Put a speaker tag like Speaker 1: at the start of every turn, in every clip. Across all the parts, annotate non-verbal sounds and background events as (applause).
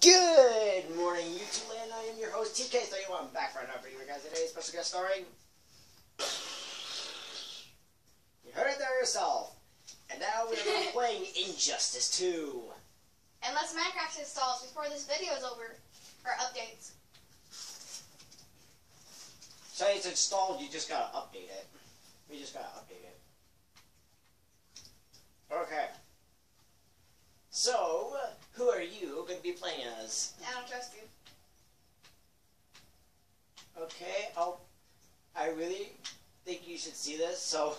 Speaker 1: Good morning, YouTube land. I am your host, TK31, back for another video, guys. Today, special guest starring. You heard it there yourself. And now we're gonna be (laughs) playing Injustice 2.
Speaker 2: Unless Minecraft installs before this video is over, or updates.
Speaker 1: So it's installed, you just gotta update it. We just gotta update it. Okay. So, who are you going to be playing as?
Speaker 2: I don't trust you.
Speaker 1: Okay, I'll. I really think you should see this. So,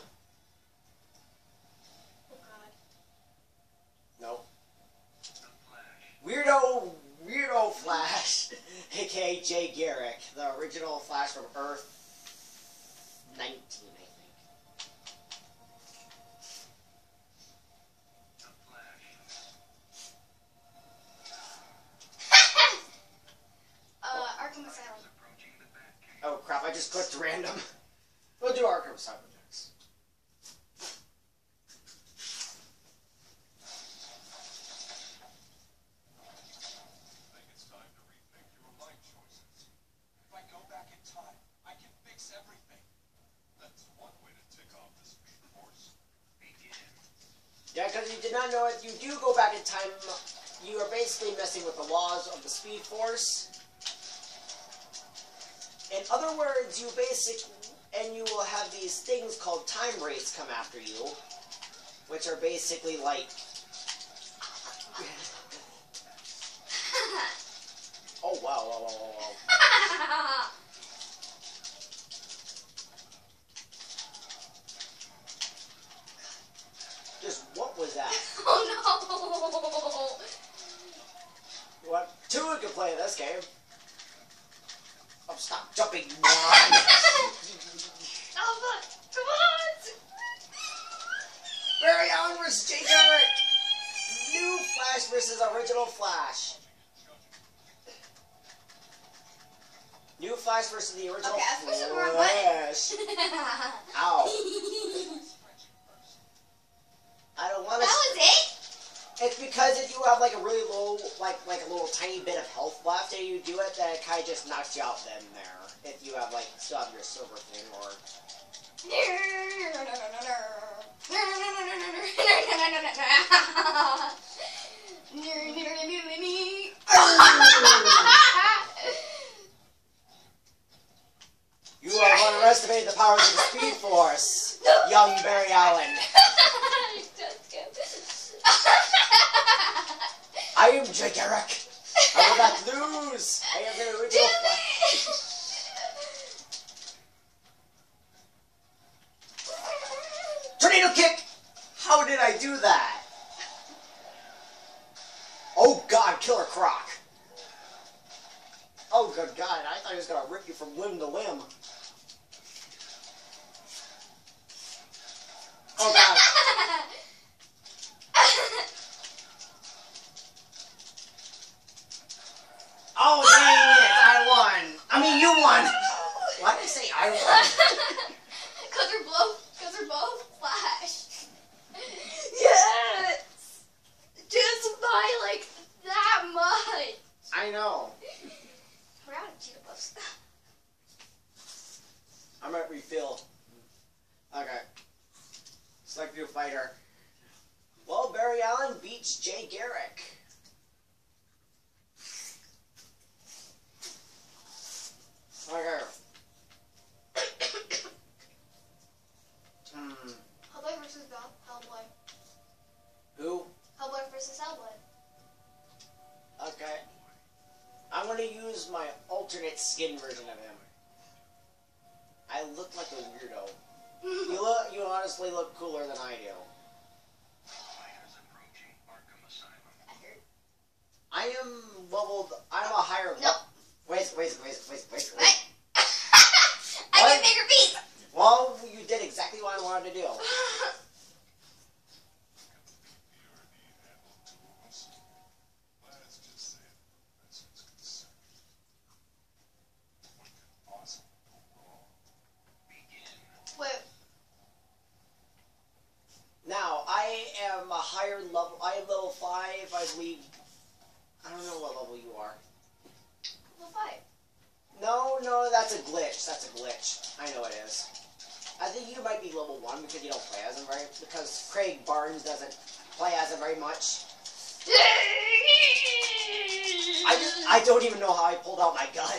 Speaker 2: Oh God.
Speaker 1: no. Weirdo, weirdo Flash, (laughs) aka Jay Garrick, the original Flash from Earth 19, I think.
Speaker 2: uh, Arkham Asylum.
Speaker 1: Oh crap! I just clicked random. We'll do Arkham Asylum next.
Speaker 3: think it's time to rethink your life choices. If I go back in time, I can fix everything. That's one way to tick off the Speed Force. Begin.
Speaker 1: Yeah, because you did not know it. You do go back in time. You are basically messing with the laws of the Speed Force. In other words, you basic, and you will have these things called time wraiths come after you, which are basically like. Oh wow! Wow! Wow! Wow! wow. Just what was that?
Speaker 2: oh
Speaker 1: What? Two can play this game. Oh, stop jumping! (laughs)
Speaker 2: Alpha, come on!
Speaker 1: Barry Allen versus Jay Garrick! New Flash versus original Flash. New Flash versus the original
Speaker 2: Okay, I pushed the wrong.
Speaker 1: Flash. (laughs) Ow. Like like a little tiny bit of health left, and you do it, then it kind of just knocks you out. Then there, if you have like still have your silver thing or (laughs) you have underestimated the powers of the Speed Force, young Barry Allen. (laughs) I am Jay Garrick. I will not lose. I am the original. Tornado kick! How did I do that? Oh god, Killer Croc. Oh good god, I thought he was gonna rip you from limb to limb. Oh god. Oh dang it, I won. I mean you won. Why did I say I won?
Speaker 2: Cause we're both, cause we're both Flash. Yes. Just by like that much.
Speaker 1: I know.
Speaker 2: We're out of.
Speaker 1: I'm at (laughs) refill. Okay. Select new fighter. Well, Barry Allen beats Jay Garrick. Okay. Hmm.
Speaker 2: Hellboy versus. Hellboy.
Speaker 1: Who?
Speaker 2: Hellboy versus Hellboy.
Speaker 1: Okay. I'm my alternate skin version of him. I look like a weirdo. You (laughs) look. You honestly look cooler than I do.
Speaker 3: Fighters approaching Arkham Asylum.
Speaker 2: I
Speaker 1: am leveled. I'm a higher.
Speaker 2: Nope.
Speaker 1: Wait, wait, wait, wait, wait, wait. (laughs)
Speaker 2: I get bigger piece.
Speaker 1: Well, you did exactly what I wanted to do. (sighs) (laughs)
Speaker 3: You already handled tools. Let's just say that Vincent's concerned. What could possibly go wrong? Begin.
Speaker 2: Wait,
Speaker 1: Now, I am a higher level. I am level five, I believe. I don't know what level you are.
Speaker 2: Level five.
Speaker 1: No, no, that's a glitch. That's a glitch. I know it is. I think you might be level one because you don't play as him very. Because Craig Barnes doesn't play as him very much. (laughs) I just, I don't even know how I pulled out my gun.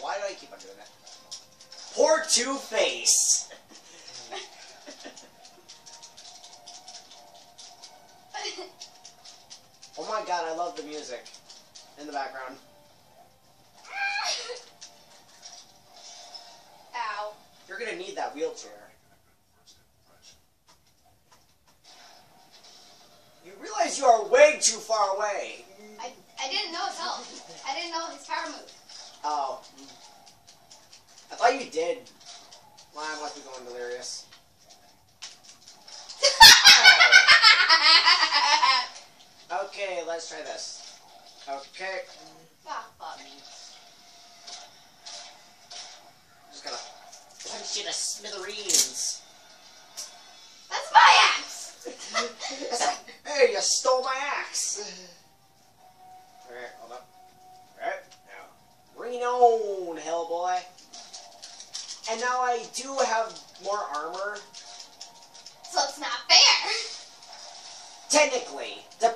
Speaker 1: Why do I keep on doing that? Poor Two Face. (laughs) Oh my god, I love the music in the background. That wheelchair. You realize you are way too far away.
Speaker 2: I, I didn't know his health. I didn't know his power move.
Speaker 1: Oh. I thought you did. Why Well, I must be going delirious. (laughs) Okay, let's try this. Okay.
Speaker 2: Ah, fuck.
Speaker 1: Just gonna punch you to smithereens.
Speaker 2: That's my axe!
Speaker 1: It's (laughs) like, hey, you stole my axe. Alright, hold up. Alright, now. Bring it on, Hellboy. And now I do have more armor.
Speaker 2: So it's not fair.
Speaker 1: Technically. De-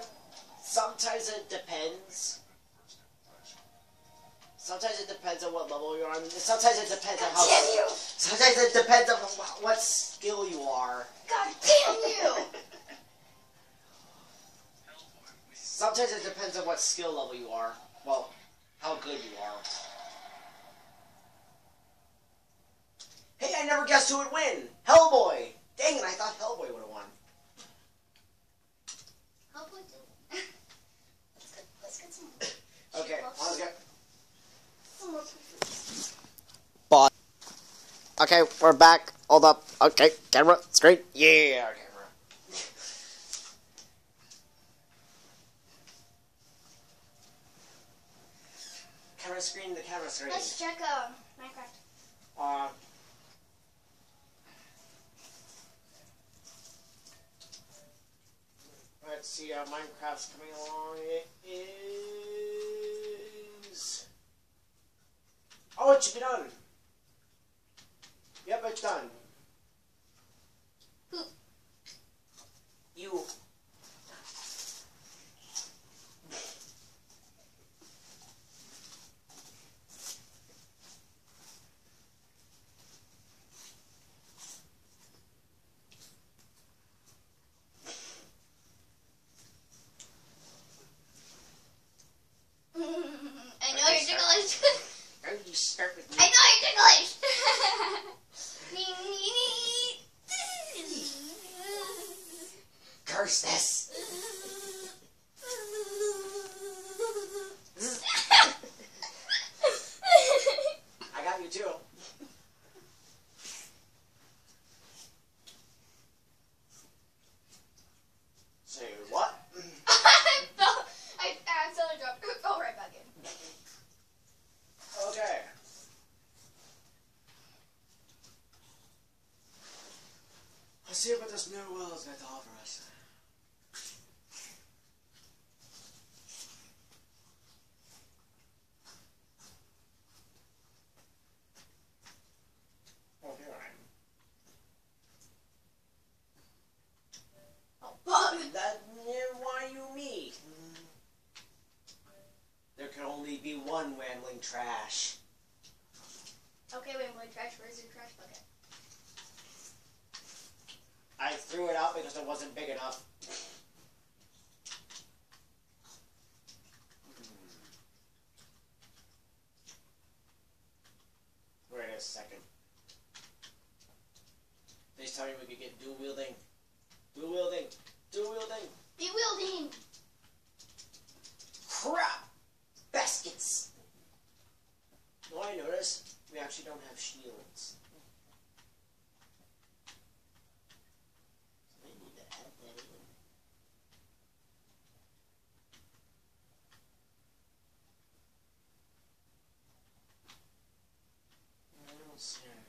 Speaker 1: sometimes it depends. Depends on what level you're on. Sometimes it depends on how.
Speaker 2: damn you!
Speaker 1: Sometimes it depends on what skill you are.
Speaker 2: God damn you!
Speaker 1: Sometimes it depends on what skill level you are. Well, how good you are. Hey, I never guessed who would win. Hellboy. Dang it, I thought Hellboy would have won.
Speaker 2: Hopefully, let's get let's get some more.
Speaker 1: Okay, let's go.
Speaker 2: Some more food.
Speaker 1: But okay, we're back. Hold up. Okay, camera screen. Yeah, camera. camera screen. The camera screen.
Speaker 2: Let's check um Minecraft.
Speaker 1: Uh, let's see how Minecraft's coming along. It is. Oh, it should be done. Yep, it's done. You.
Speaker 2: I know you're ticklish.
Speaker 1: Don't you start with
Speaker 2: I
Speaker 1: me.
Speaker 2: know you're ticklish.
Speaker 1: Curse this. I got you too. Say what?
Speaker 2: I fell. I accidentally dropped. Fell right back in.
Speaker 1: Okay. Let's see what this new world's got to offer us. Oh, here I am.
Speaker 2: Oh fuck.
Speaker 1: That, yeah, why you me? Hmm. There can only be one Wandling Trash.
Speaker 2: Okay, wait, wait, trash. Where's your trash bucket?
Speaker 1: I threw it out because it wasn't big enough. Wait a second. Please tell me we could get dual wielding. Dual wielding. Dual wielding.
Speaker 2: Be wielding.
Speaker 1: Crap! Baskets! No, I noticed we actually don't have shields. I need to add that in. Don't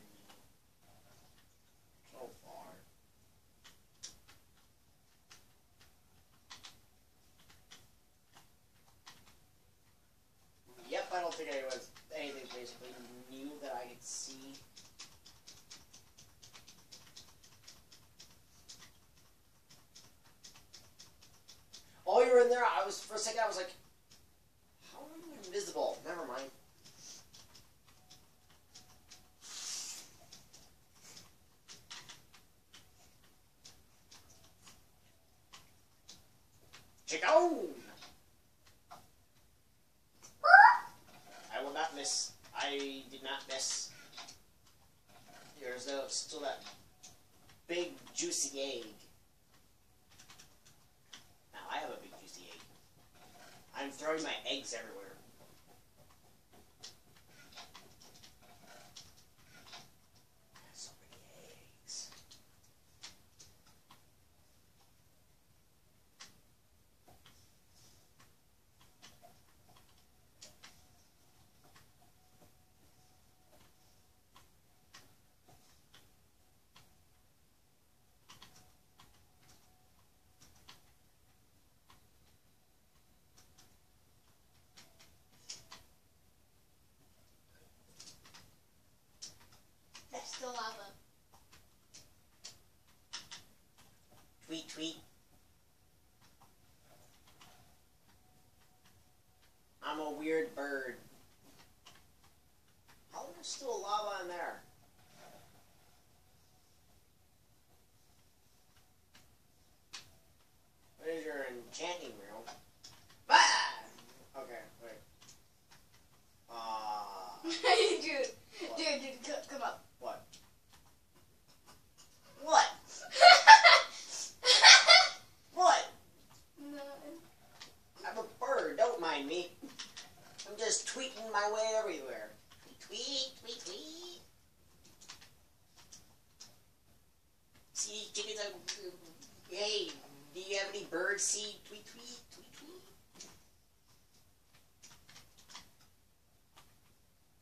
Speaker 1: have any? Tweet, tweet, tweet, tweet.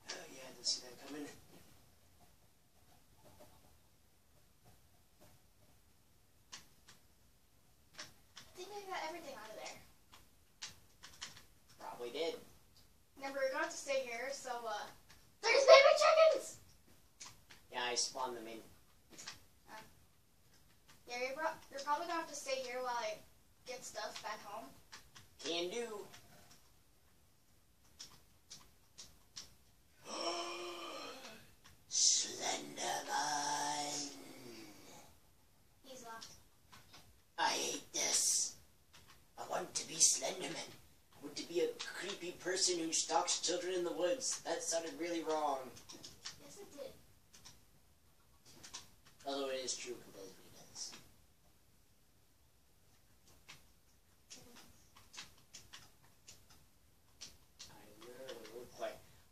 Speaker 1: Oh, yeah, I didn't see that coming.
Speaker 2: I think I got everything out of there.
Speaker 1: Probably did.
Speaker 2: Never got to stay here, so, uh. There's baby chickens!
Speaker 1: Yeah, I spawned them in.
Speaker 2: Yeah, you're, pro- you're probably gonna have to stay here while I get stuff back home.
Speaker 1: Can do. (gasps) Slenderman.
Speaker 2: He's left.
Speaker 1: I hate this. I want to be Slenderman. I want to be a creepy person who stalks children in the woods. That sounded really wrong.
Speaker 2: Yes, it did.
Speaker 1: Although it is true, he does what he does.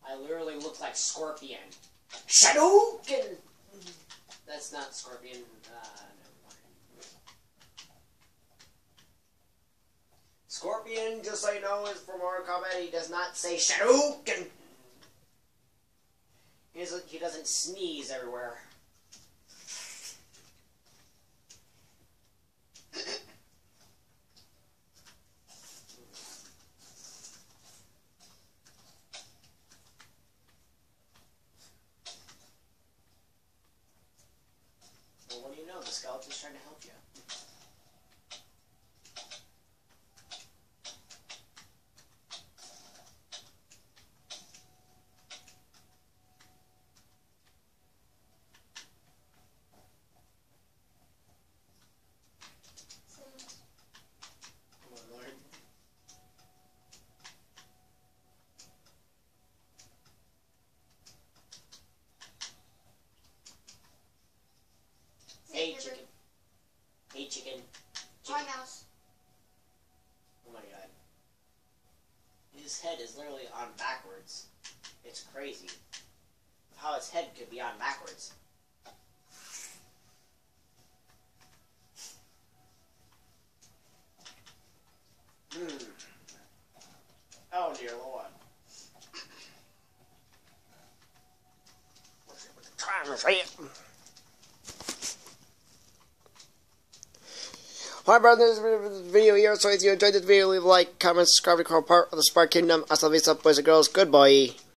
Speaker 1: I literally look like I like Scorpion. Shadowken. That's not Scorpion. Uh. Scorpion, just so you know, is from Mortal Kombat. He does not say Shadowken. He doesn't, he doesn't sneeze everywhere. The skeleton's trying to help you.
Speaker 2: So,
Speaker 1: Come on, Lord. Hey,
Speaker 2: Never-
Speaker 1: chicken. Hey, chicken.
Speaker 2: My
Speaker 1: Chicken.
Speaker 2: mouse.
Speaker 1: Oh my god. His head is literally on backwards. It's crazy. How his head could be on backwards. Hmm. Oh dear lord. Trying to say it. Hi, brothers. This video here. So if you enjoyed this video, leave a like, comment, subscribe, become part of the Spark Kingdom. Hasta la vista, boys and girls. Goodbye.